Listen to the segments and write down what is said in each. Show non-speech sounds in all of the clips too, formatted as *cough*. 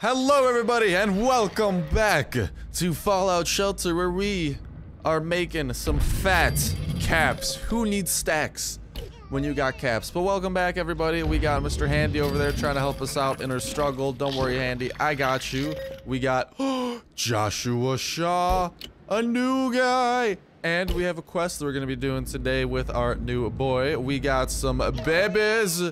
Hello everybody and welcome back to Fallout Shelter where we are making some fat caps. Who needs stacks when you got caps? But welcome back everybody. We got Mr. Handy over there trying to help us out in our struggle. Don't worry Handy, I got you. We got *gasps* Joshua Shaw, a new guy. And we have a quest that we're going to be doing today with our new boy. We got some babies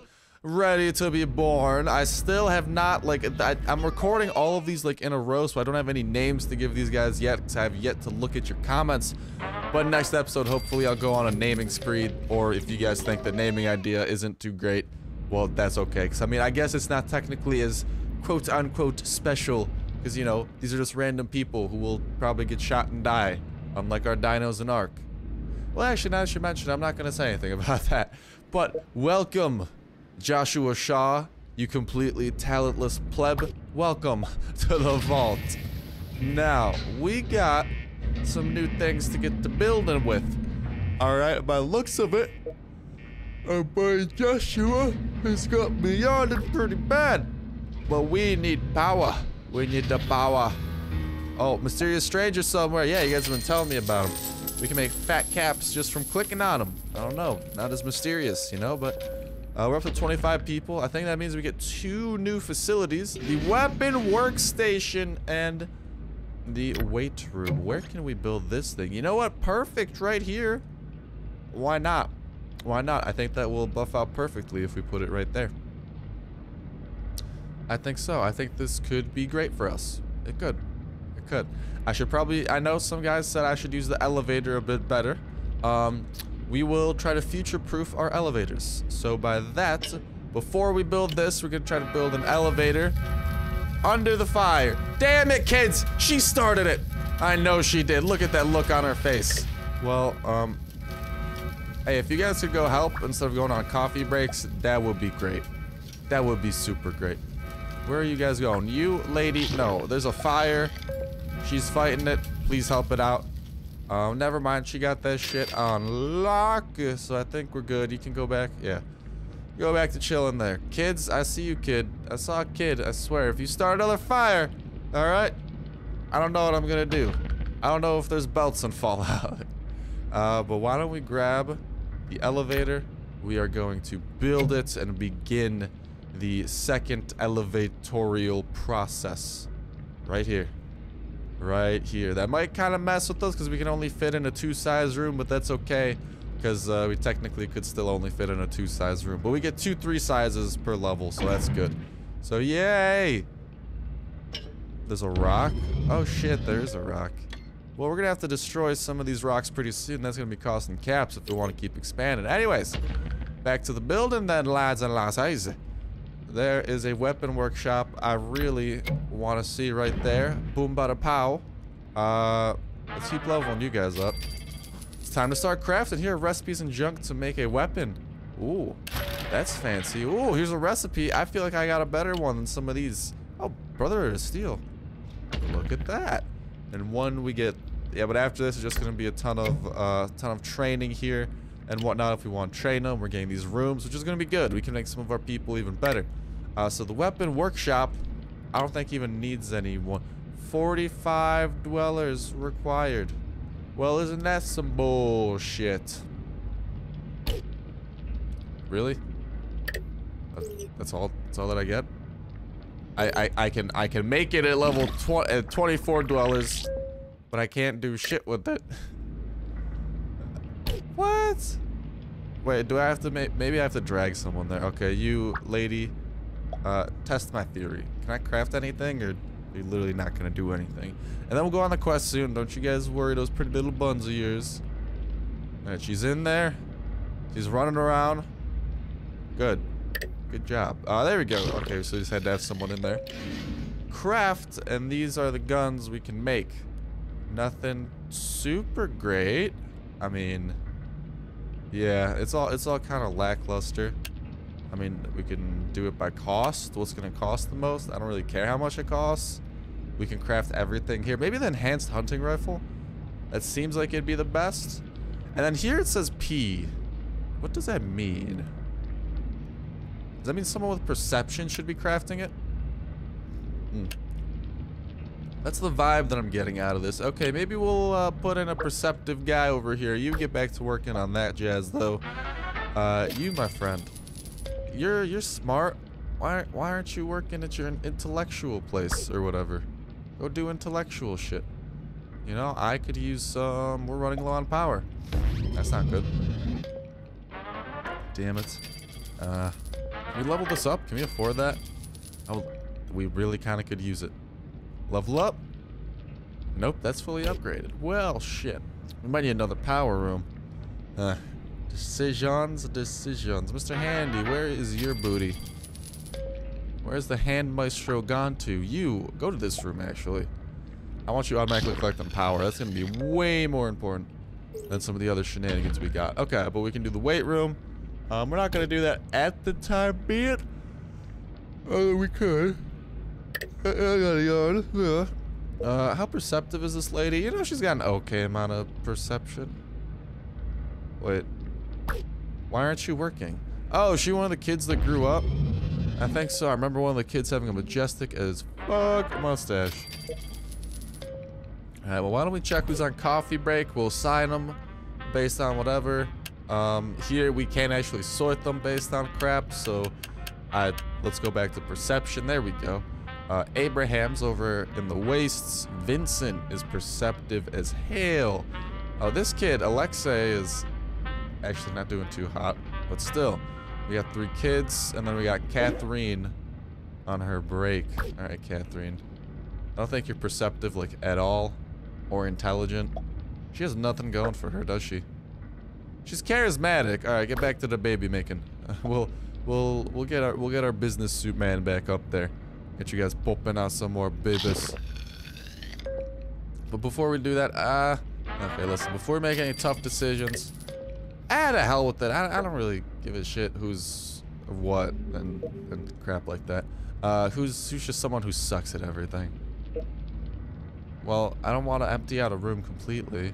ready to be born. I still have not, like, I, am recording all of these, like, in a row, so I don't have any names to give these guys yet, because I have yet to look at your comments. But next episode, hopefully I'll go on a naming spree, or if you guys think the naming idea isn't too great, well, that's okay. Because, I mean, I guess it's not technically as quote-unquote special, because, you know, these are just random people who will probably get shot and die, unlike our dinos in Ark. Well, actually, now that you mention I'm not going to say anything *laughs* about that. But welcome Joshua Shaw, you completely talentless pleb, welcome to the vault. Now, we got some new things to get to building with. Alright, by looks of it, our boy Joshua has got me yawning pretty bad. But we need power. We need the power. Oh, mysterious stranger somewhere. Yeah, you guys have been telling me about him. We can make fat caps just from clicking on them. I don't know. Not as mysterious, you know, but uh, we're up to 25 people. I think that means we get two new facilities. The weapon workstation and the weight room. Where can we build this thing? You know what? Perfect right here. Why not? Why not? I think that will buff out perfectly if we put it right there. I think so. I think this could be great for us. It could. It could. I should probably... I know some guys said I should use the elevator a bit better. Um, we will try to future-proof our elevators. So by that, before we build this, we're gonna try to build an elevator under the fire. Damn it, kids! She started it! I know she did. Look at that look on her face. Well, um, hey, if you guys could go help instead of going on coffee breaks, that would be great. That would be super great. Where are you guys going? You, lady, no, there's a fire. She's fighting it. Please help it out. Oh, never mind. She got that shit on lock. So I think we're good. You can go back. Yeah. Go back to chilling there. Kids, I see you, kid. I saw a kid. I swear. If you start another fire, all right? I don't know what I'm to do. I don't know if there's belts in Fallout. *laughs* Uh, but why don't we grab the elevator? We are going to build it and begin the second elevatorial process. Right here. Right here. That might kind of mess with us because we can only fit in a two-size room, but that's okay. Because uh, we technically could still only fit in a two-size room. But we get two three sizes per level, so that's good. So yay! There's a rock. Oh shit, there's a rock. Well, we're gonna have to destroy some of these rocks pretty soon. That's gonna be costing caps if we want to keep expanding. Anyways, back to the building then, lads and lasses. There is a weapon workshop I really want to see right there. Boom, bada, pow. Uh, let's keep leveling you guys up. It's time to start crafting. Here recipes and junk to make a weapon. Ooh, that's fancy. Ooh, here's a recipe. I feel like I got a better one than some of these. Oh, brother of steel. Look at that. And one we get, yeah, but after this, it's just going to be a ton of, uh, ton of training here and whatnot if we want to train them. We're getting these rooms, which is going to be good. We can make some of our people even better. Uh, so the weapon workshop, I don't think even needs anyone. 45 dwellers required. Well, isn't that some bullshit? Really? That's all. That's all that I get. I I, I can I can make it at level 20, at 24 dwellers, but I can't do shit with it. *laughs* What? Wait, do I have to make... Maybe I have to drag someone there. Okay, you, lady, uh, test my theory. Can I craft anything, or you're you literally not to do anything? And then we'll go on the quest soon. Don't you guys worry those pretty little buns of yours. Alright, she's in there. She's running around. Good. Good job. Uh, there we go. Okay, so we just had to have someone in there. Craft, and these are the guns we can make. Nothing super great. I mean... Yeah, it's all it's all kind of lackluster. I mean, we can do it by cost. What's going to cost the most? I don't really care how much it costs. We can craft everything here. Maybe the enhanced hunting rifle. That seems like it'd be the best. And then here it says P. What does that mean? Does that mean someone with perception should be crafting it? Hmm. That's the vibe that I'm getting out of this. Okay, maybe we'll uh, put in a perceptive guy over here. You get back to working on that jazz, though. Uh, you, my friend, you're you're smart. Why why aren't you working at your intellectual place or whatever? Go do intellectual shit. You know, I could use some. We're running low on power. That's not good. Damn it. Uh, we level this up? Can we afford that? Oh, we really kind of could use it. Level up? Nope, that's fully upgraded. Well, shit. We might need another power room. Uh, decisions, decisions. Mr. Handy, where is your booty? Where's the hand maestro gone to? You, go to this room, actually. I want you automatically collecting power. That's going to be way more important than some of the other shenanigans we got. Okay, but we can do the weight room. Um, we're not going to do that at the time being. Oh, we could. Uh, how perceptive is this lady? You know, she's got an okay amount of perception. Wait. Why aren't you working? Oh, is she one of the kids that grew up? I think so. I remember one of the kids having a majestic as fuck mustache. Alright, well, why don't we check who's on coffee break? We'll sign them based on whatever. Um, here we can't actually sort them based on crap, so I, let's go back to perception. There we go. Uh, Abraham's over in the wastes. Vincent is perceptive as hell. Oh, this kid, Alexei, is actually not doing too hot, but still. We got three kids, and then we got Catherine on her break. All right, Catherine. I don't think you're perceptive, like, at all, or intelligent. She has nothing going for her, does she? She's charismatic. All right, get back to the baby making. *laughs* we'll, we'll, we'll get our, we'll get our business suit man back up there. Get you guys popping out some more babies. But before we do that, uh, okay, listen, before we make any tough decisions, ah, to hell with it. I, I don't really give a shit who's what and, and crap like that. Uh, who's, who's just someone who sucks at everything? Well, I don't want to empty out a room completely.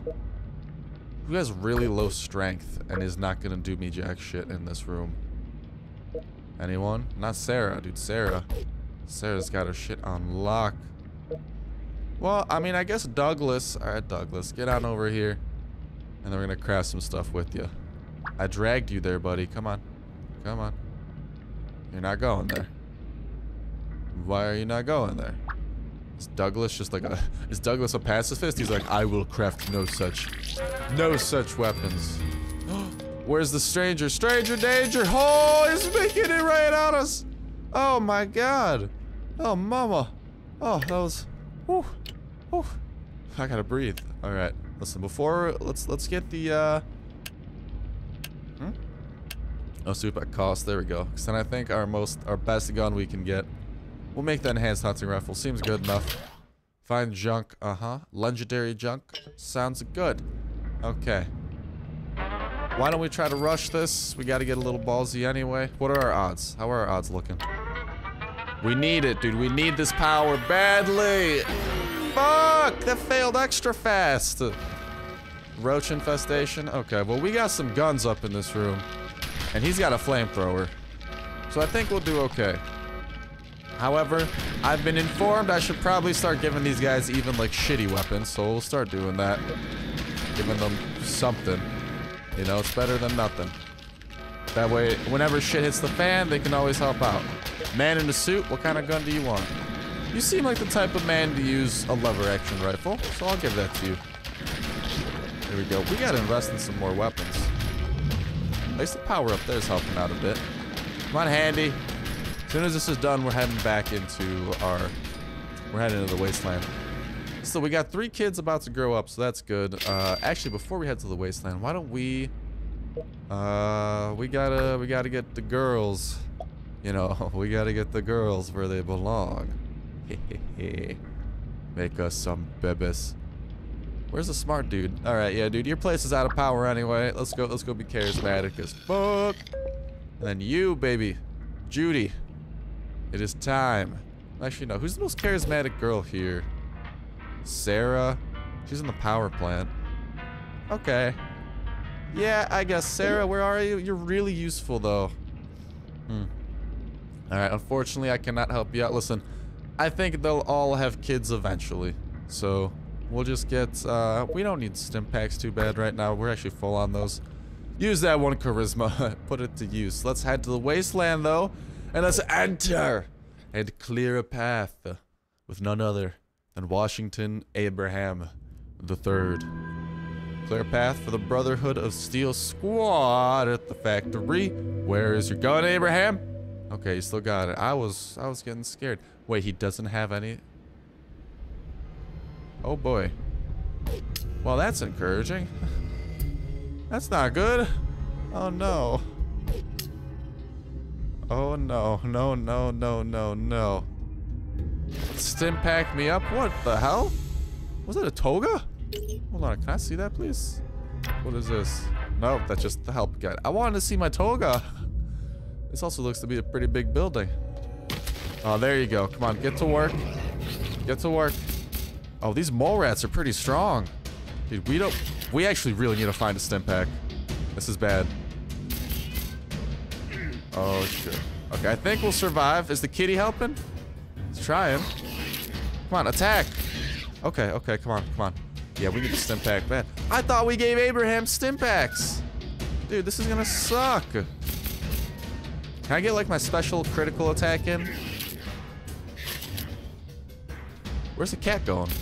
Who has really low strength and is not going to do me jack shit in this room? Anyone? Not Sarah, dude. Sarah. Sarah's got her shit on lock. Well, I mean, I guess Douglas. Alright, Douglas. Get on over here. And then we're going to craft some stuff with you. I dragged you there, buddy. Come on. Come on. You're not going there. Why are you not going there? Is Douglas just like a... Is Douglas a pacifist? He's like, I will craft no such... No such weapons. *gasps* Where's the stranger? Stranger danger! Oh, he's making it right at us! Oh my god! Oh, mama! Oh, that was... Whew. Whew. I gotta breathe. Alright. Listen, before... Let's let's get the, uh... Hmm? Oh, super cost. There we go. Because then I think our most... Our best gun we can get We'll make the enhanced hunting rifle. Seems good enough. Find junk. Uh-huh. Legendary junk. Sounds good. Okay. Why don't we try to rush this? We gotta get a little ballsy anyway. What are our odds? How are our odds looking? We need it, dude. We need this power badly. Fuck! That failed extra fast. Roach infestation? Okay, well, we got some guns up in this room. And he's got a flamethrower. So I think we'll do okay. However, I've been informed I should probably start giving these guys even like shitty weapons, so we'll start doing that. Giving them something. You know, it's better than nothing. That way, whenever shit hits the fan, they can always help out. Man in a suit, what kind of gun do you want? You seem like the type of man to use a lever action rifle, so I'll give that to you. There we go. We gotta invest in some more weapons. At least the power up there is helping out a bit. Come on, Handy. As soon as this is done, we're heading back into our... We're heading into the wasteland. So we got three kids about to grow up, so that's good. Uh, actually, before we head to the wasteland, why don't we... Uh, we gotta, we gotta get the girls. You know, *laughs* we gotta get the girls where they belong. *laughs* Make us some bebes. Where's the smart dude? All right, yeah, dude, your place is out of power anyway. Let's go, let's go be charismatic as fuck. And then you, baby, Judy. It is time. Actually, no. Who's the most charismatic girl here? Sarah? She's in the power plant. Okay. Yeah, I guess. Sarah, where are you? You're really useful, though. Hmm. Alright, unfortunately, I cannot help you out. Listen, I think they'll all have kids eventually. So we'll just get, uh, we don't need stim packs too bad right now. We're actually full on those. Use that one charisma. *laughs* Put it to use. Let's head to the wasteland though. And let's enter and clear a path with none other than Washington Abraham the Third. Clear path for the Brotherhood of Steel squad at the factory. Where is your gun, Abraham? Okay, you still got it. I was I was getting scared. Wait, he doesn't have any. Oh boy. Well, that's encouraging. *laughs* That's not good. Oh no. Oh no, no, no, no, no, no. Stim pack me up? What the hell? Was that a toga? Hold on, can I see that please? What is this? Nope, that's just the help guide. I wanted to see my toga. *laughs* This also looks to be a pretty big building. Oh, there you go. Come on, get to work. Get to work. Oh, these mole rats are pretty strong. Dude, we don't... We actually really need to find a stim pack. This is bad. Oh, shit. Okay, I think we'll survive. Is the kitty helping? He's trying. Come on, attack. Okay, okay, come on, come on. Yeah, we need a stim pack bad. I thought we gave Abraham stim packs. Dude, this is gonna suck. Can I get like my special critical attack in? Where's the cat going?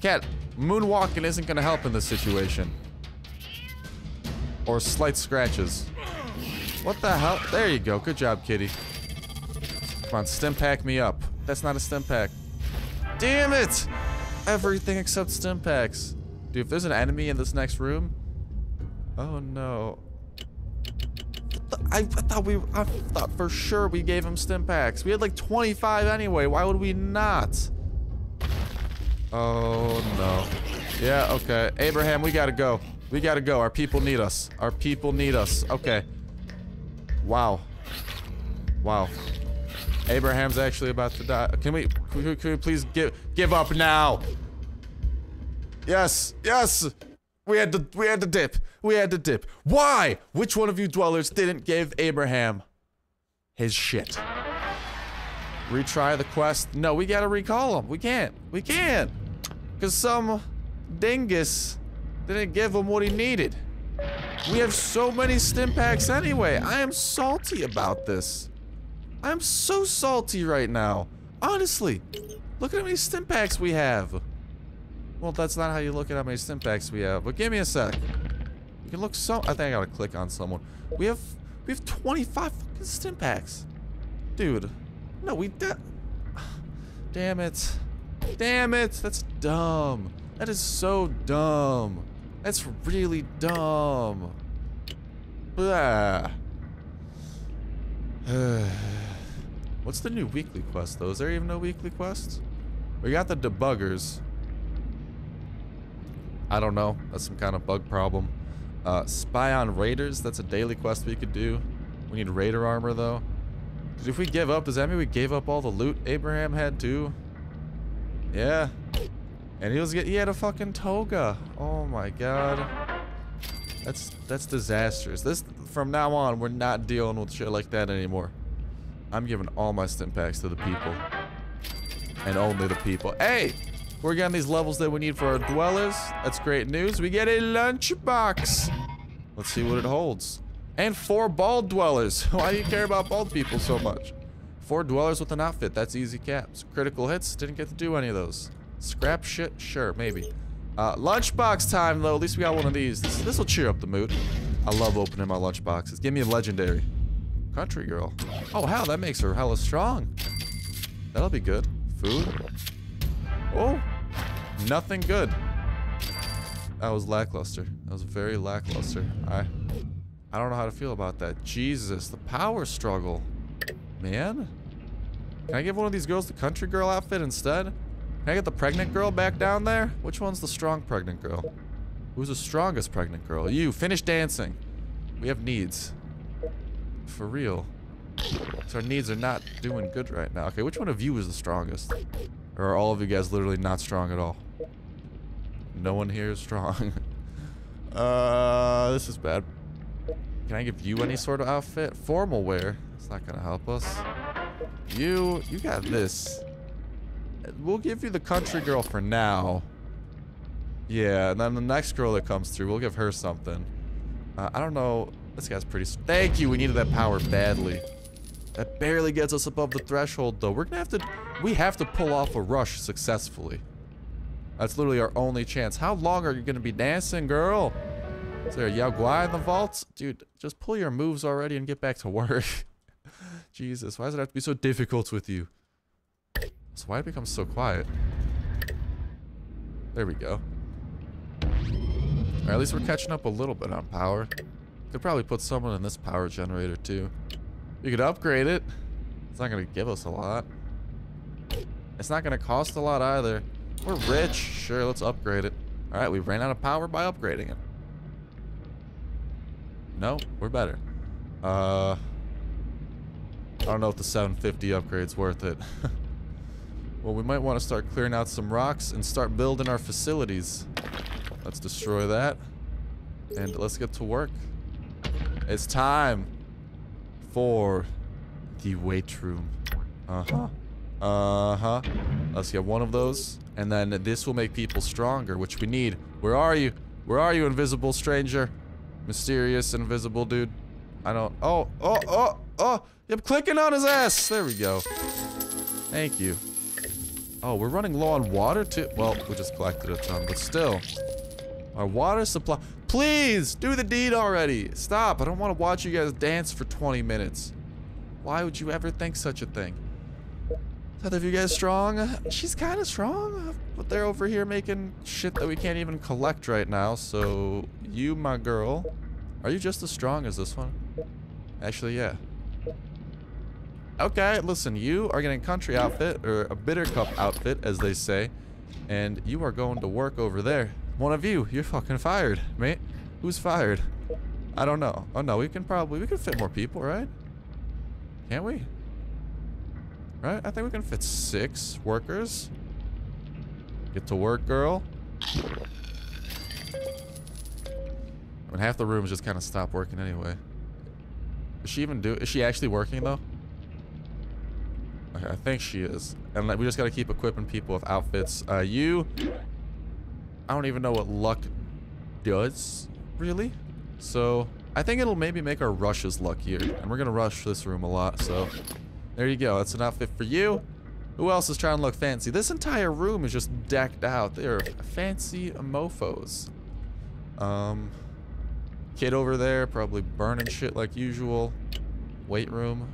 Cat, moonwalking isn't gonna help in this situation. Or slight scratches. What the hell? There you go. Good job, kitty. Come on, stim pack me up. That's not a stim pack. Damn it! Everything except stim packs. Dude, if there's an enemy in this next room... Oh, no. I, I thought we... I thought for sure we gave him stim packs. We had like 25 anyway. Why would we not? Oh, no. Yeah, okay. Abraham, we gotta go. We gotta go. Our people need us. Our people need us. Okay. Wow. Wow. Abraham's actually about to die. Can we, can we, we please give, give up now? Yes, yes. We had to, we had to dip. We had to dip. Why? Which one of you dwellers didn't give Abraham his shit? Retry the quest. No, we gotta recall him. We can't. We can't. Because some dingus didn't give him what he needed. We have so many stim packs anyway. I am salty about this. I'm so salty right now. Honestly. Look at how many stim packs we have. Well, that's not how you look at how many stim packs we have. But give me a sec. You can look so... I think I gotta click on someone. We have... We have 25 fucking stim packs. Dude. No, we... Damn it. Damn it. That's dumb. That is so dumb. That's really dumb. Blah. *sighs* *sighs* What's the new weekly quest, though? Is there even no weekly quests? We got the debuggers. I don't know. That's some kind of bug problem. Uh, spy on raiders. That's a daily quest we could do. We need raider armor, though. If we give up, does that mean we gave up all the loot Abraham had, too? Yeah. And he was get he had a fucking toga. Oh my god. That's that's disastrous. This from now on we're not dealing with shit like that anymore. I'm giving all my stim packs to the people. And only the people. Hey! We're getting these levels that we need for our dwellers. That's great news. We get a lunchbox. Let's see what it holds. And four bald dwellers. *laughs* Why do you care about bald people so much? Four dwellers with an outfit. That's easy caps. Critical hits. Didn't get to do any of those. Scrap shit? Sure, maybe. Uh, lunchbox time, though. At least we got one of these. This will cheer up the mood. I love opening my lunchboxes. Give me a legendary. Country girl. Oh, hell, that makes her hella strong. That'll be good. Food. Oh, nothing good. That was lackluster. That was very lackluster. I, I don't know how to feel about that. Jesus, the power struggle. Man. Can I give one of these girls the country girl outfit instead? Can I get the pregnant girl back down there? Which one's the strong pregnant girl? Who's the strongest pregnant girl? You, finish dancing. We have needs. For real. So our needs are not doing good right now. Okay, which one of you is the strongest? Or are all of you guys literally not strong at all? No one here is strong. *laughs* uh, this is bad. Can I give you any sort of outfit? Formal wear. It's not gonna help us. You, you got this. we'll give you the country girl for now. Yeah, and then the next girl that comes through, we'll give her something. Uh, I don't know. This guy's pretty... Thank you. We needed that power badly. That barely gets us above the threshold, though. We're gonna have to... We have to pull off a rush successfully. That's literally our only chance. How long are you gonna be dancing, girl? Is there a Yao in the vaults? Dude, just pull your moves already and get back to work. *laughs* Jesus, why does it have to be so difficult with you? So why it becomes so quiet? There we go. Or at least we're catching up a little bit on power. Could probably put someone in this power generator too. You could upgrade it. It's not going to give us a lot. It's not going to cost a lot either. We're rich. Sure, let's upgrade it. Alright, we ran out of power by upgrading it. No, we're better. Uh, I don't know if the 750 upgrade's worth it. *laughs* well, we might want to start clearing out some rocks and start building our facilities. Let's destroy that. And let's get to work. It's time for the weight room. Uh-huh. Uh-huh. Let's get one of those. And then this will make people stronger, which we need. Where are you? Where are you, invisible stranger? Mysterious, invisible dude. I don't... Oh, oh, oh, oh! I'm clicking on his ass! There we go. Thank you. Oh, we're running low on water too? Well, we just collected a ton, but still. Our water supply... Please! Do the deed already! Stop! I don't want to watch you guys dance for 20 minutes. Why would you ever think such a thing? Is of you guys strong? She's kind of strong, but they're over here making shit that we can't even collect right now, so you, my girl. Are you just as strong as this one? Actually, yeah. Okay, listen, you are getting country outfit, or a bitter cup outfit, as they say. And you are going to work over there. One of you, you're fucking fired, mate. Who's fired? I don't know. Oh no, we can probably, we can fit more people, right? Can't we? Right? I think we can fit six workers. Get to work, girl. I mean, half the rooms just kind of stop working anyway. Is she even do? Is she actually working though? I think she is. And like, we just gotta keep equipping people with outfits. Uh, you. I don't even know what luck does, really. So I think it'll maybe make our rushes luckier, and we're gonna rush this room a lot. So there you go. That's an outfit for you. Who else is trying to look fancy? This entire room is just decked out. They're fancy mofos. Um, kid over there probably burning shit like usual. Weight room.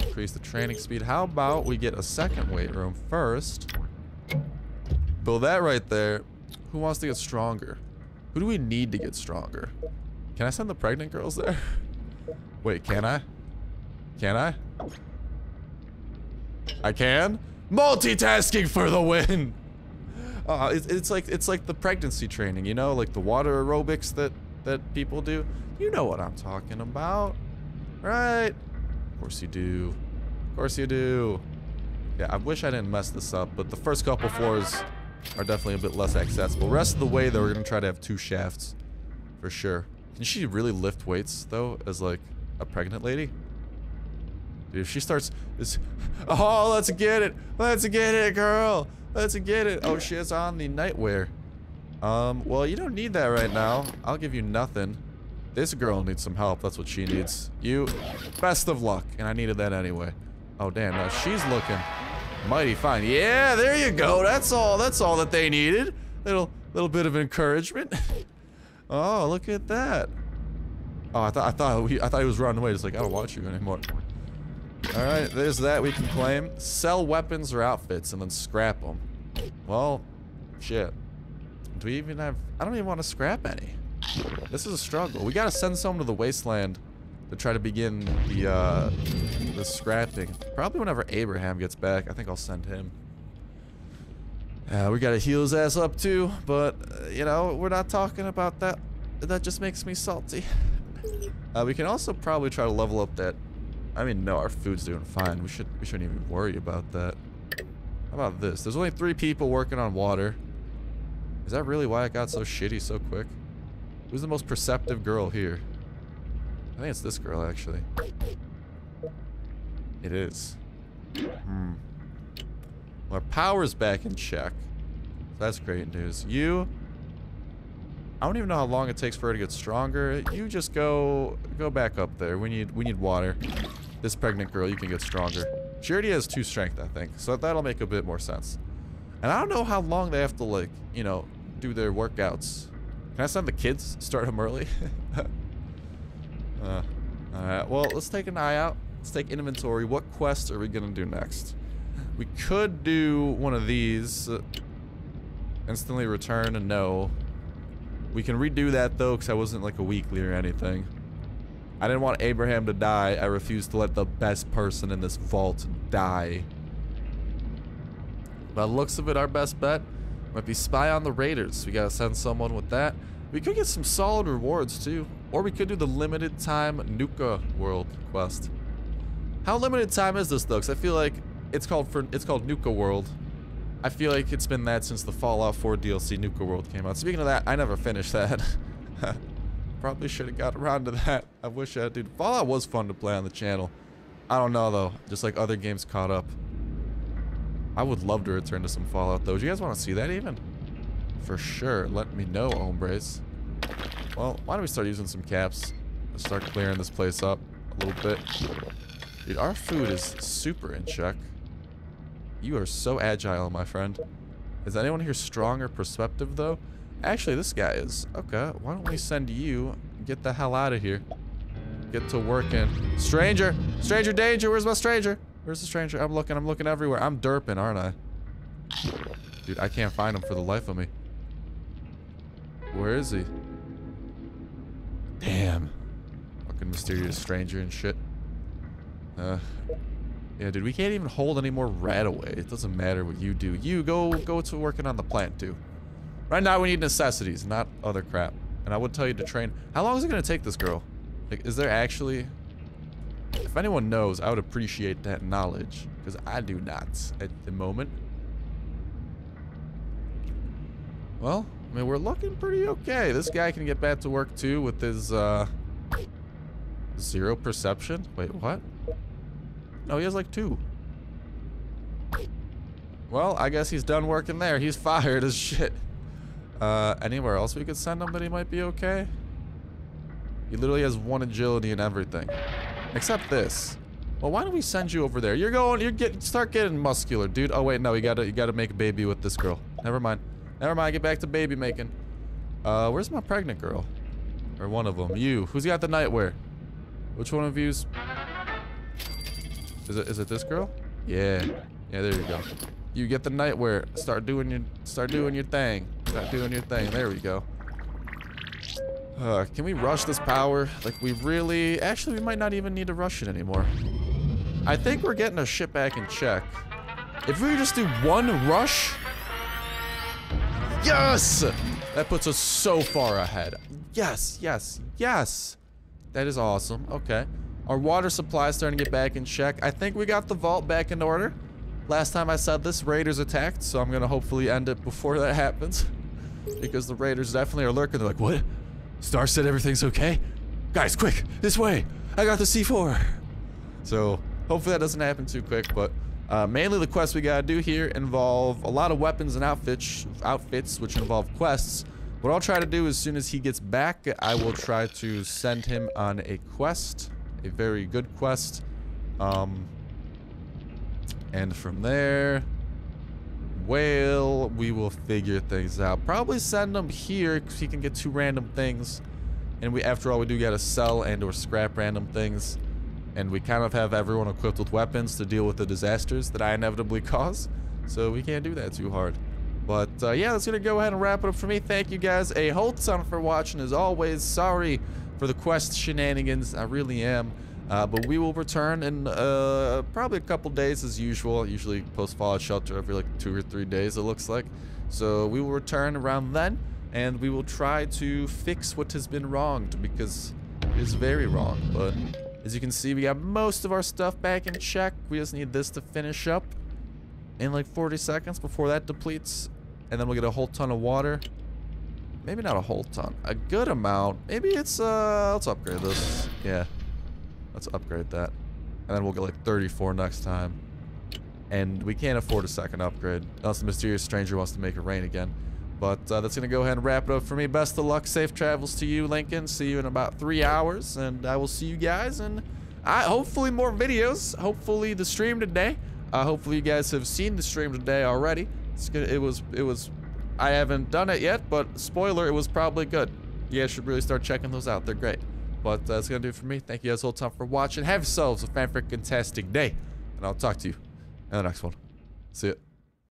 Increase the training speed. How about we get a second weight room first? Build that right there. Who wants to get stronger? Who do we need to get stronger? Can I send the pregnant girls there? *laughs* Wait, can I? Can I? I can? Multitasking for the win! *laughs* Uh, it's, it's like it's like the pregnancy training, you know, like the water aerobics that that people do. You know what I'm talking about, right? Of course you do. Of course you do. Yeah, I wish I didn't mess this up, but the first couple floors are definitely a bit less accessible. Rest of the way, though, we're gonna try to have two shafts, for sure. Can she really lift weights though, as like a pregnant lady? Dude, if she starts this, *laughs* oh, let's get it, let's get it, girl, let's get it. Oh, she has on the nightwear. Um, well, you don't need that right now. I'll give you nothing. This girl needs some help. That's what she needs. You, best of luck. And I needed that anyway. Oh, damn. No, she's looking mighty fine. Yeah, there you go. That's all. That's all that they needed. Little, little bit of encouragement. *laughs* oh, look at that. Oh, I thought, I thought, I thought he was running away. Just like, I don't want you anymore. All right, there's that we can claim. Sell weapons or outfits and then scrap them. Well, shit. Do we even have... I don't even want to scrap any. This is a struggle. We gotta send some to the wasteland to try to begin the, uh, the scrapping. Probably whenever Abraham gets back. I think I'll send him. Uh, we gotta heal his ass up too, but, uh, you know, we're not talking about that. That just makes me salty. Uh, we can also probably try to level up that I mean, no, our food's doing fine. We should we shouldn't even worry about that. How about this? There's only three people working on water. Is that really why it got so shitty so quick? Who's the most perceptive girl here? I think it's this girl, actually. It is. Hmm. Our power's back in check. So That's great news. You... I don't even know how long it takes for her to get stronger. You just go go back up there. We need we need water. This pregnant girl, you can get stronger. She already has two strength, I think. So that'll make a bit more sense. And I don't know how long they have to, like, you know, do their workouts. Can I send the kids? Start them early? *laughs* uh, Alright, well, let's take an eye out. Let's take inventory. What quest are we going to do next? We could do one of these. Uh, instantly return and no. We can redo that, though, because I wasn't, like, a weekly or anything. I didn't want Abraham to die. I refused to let the best person in this vault die. By the looks of it, our best bet might be spy on the raiders. We gotta send someone with that. We could get some solid rewards too. Or we could do the limited time Nuka World quest. How limited time is this though? Because I feel like it's called for it's called Nuka World. I feel like it's been that since the Fallout 4 DLC Nuka World came out. Speaking of that, I never finished that. *laughs* Probably should have got around to that. I wish I did. Fallout was fun to play on the channel. I don't know though. Just like other games caught up. I would love to return to some Fallout though. Do you guys want to see that even? For sure. Let me know, hombres. Well, why don't we start using some caps? Let's start clearing this place up a little bit. Dude, our food is super in check. You are so agile, my friend. Is anyone here strong or perceptive, though? Actually, this guy is. Okay, why don't we send you get the hell out of here. Get to working. Stranger! Stranger danger! Where's my stranger? Where's the stranger? I'm looking, I'm looking everywhere. I'm derping, aren't I? Dude, I can't find him for the life of me. Where is he? Damn. Fucking mysterious stranger and shit. Uh, yeah, dude, we can't even hold any more RadAway. It doesn't matter what you do. You go go to working on the plant, too. Right now, we need necessities, not other crap. And I would tell you to train. How long is it going to take this girl? Like, is there actually... If anyone knows, I would appreciate that knowledge. Because I do not at the moment. Well, mean, we're looking pretty okay. This guy can get back to work, too, with his, uh... Zero perception? Wait, what? No, he has like two. Well, I guess he's done working there. He's *laughs* fired as shit. Uh, anywhere else we could send him that he might be okay? He literally has one agility and everything. Except this. Well, why don't we send you over there? You're going, you're getting, start getting muscular, dude. Oh, wait, no, you gotta, you gotta make a baby with this girl. Never mind. Never mind, get back to baby making. Uh, where's my pregnant girl? Or one of them. You. Who's got the nightwear? Which one of you's... Is it, is it this girl? Yeah. Yeah, there you go. You get the nightwear. Start doing your, start doing your thing. Start doing your thing. There we go. Uh, can we rush this power? Like, we really... Actually, we might not even need to rush it anymore. I think we're getting our shit back in check. If we just do one rush... Yes! That puts us so far ahead. Yes, yes, yes. That is awesome. Okay. Our water supply is starting to get back in check. I think we got the vault back in order. Last time I said this, raiders attacked, so I'm going to hopefully end it before that happens. *laughs* Because the raiders definitely are lurking. They're like, what? Star said everything's okay? Guys, quick, this way. I got the C4. So hopefully that doesn't happen too quick, but uh, mainly the quests we gotta do here involve a lot of weapons and outfits, outfits which involve quests. What I'll try to do as soon as he gets back, I will try to send him on a quest, a very good quest. Um, and from there, well, we will figure things out. Probably send him here because he can get two random things. And we, after all, we do gotta sell and or scrap random things. And we kind of have everyone equipped with weapons to deal with the disasters that I inevitably *laughs* cause. So we can't do that too hard. But uh, yeah, that's gonna go ahead and wrap it up for me. Thank you guys a whole ton for watching. As always, sorry for the quest shenanigans. I really am. Uh, but we will return in uh, probably a couple days as usual. Usually post Fallout Shelter every like two or three days, it looks like. So we will return around then, and we will try to fix what has been wronged because it is very wrong. But as you can see, we got most of our stuff back in check. We just need this to finish up in like 40 seconds before that depletes. And then we'll get a whole ton of water. Maybe not a whole ton. A good amount. Maybe it's, uh, let's upgrade this. Yeah. Let's upgrade that. And then we'll get like 34 next time. and we can't afford a second upgrade unless the mysterious stranger wants to make it rain again. But uh, that's going to go ahead and wrap it up for me. Best of luck. Safe travels to you, Lincoln. See you in about three hours. And I will see you guys in uh, hopefully more videos. Hopefully the stream today. Uh, hopefully you guys have seen the stream today already. It was, it was, I haven't done it yet, but spoiler, it was probably good. You guys should really start checking those out. They're great. But uh, that's going to do it for me. Thank you guys all time for watching. Have yourselves a fan-fantastic day. And I'll talk to you in the next one. See ya.